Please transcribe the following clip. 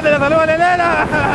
¡Dónde la saluda la ¡Elena!